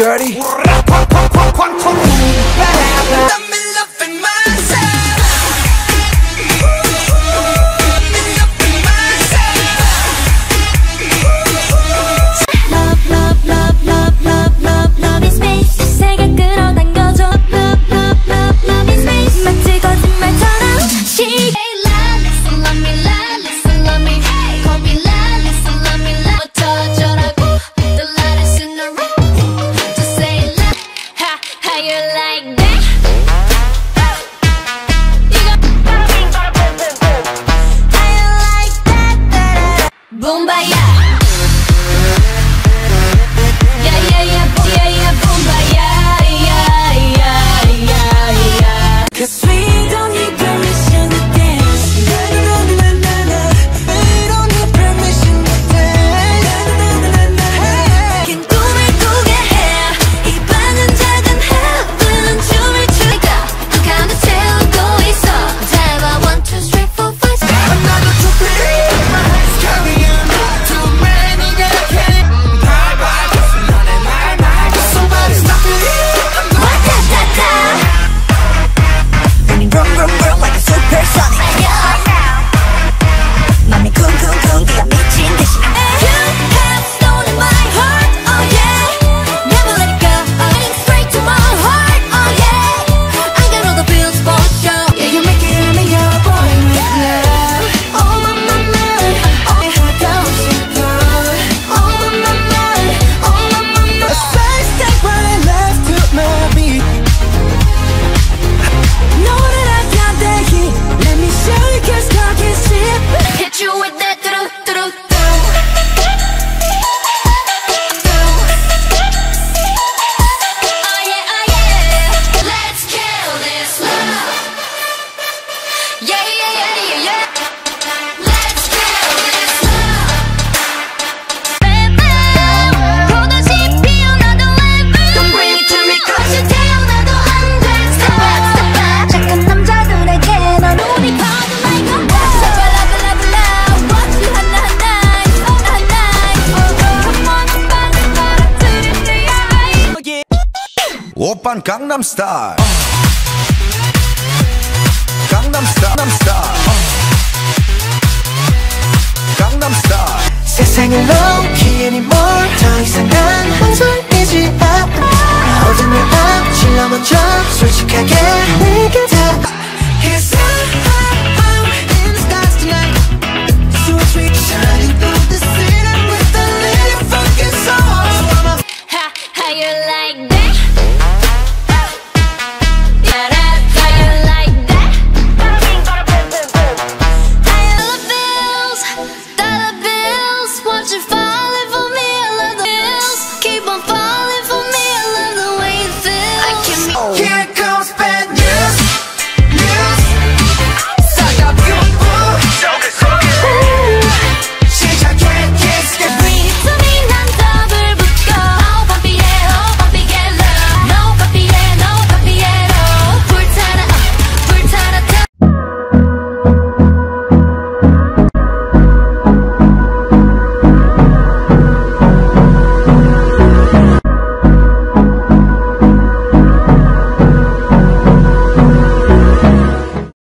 dirty. 힙한 강남스타일. 강남스타일. 강남스타일. 세상을 넘기 anymore 더 이상 난 망설이지 않아. 모든 내 앞질러 먼저 솔직하게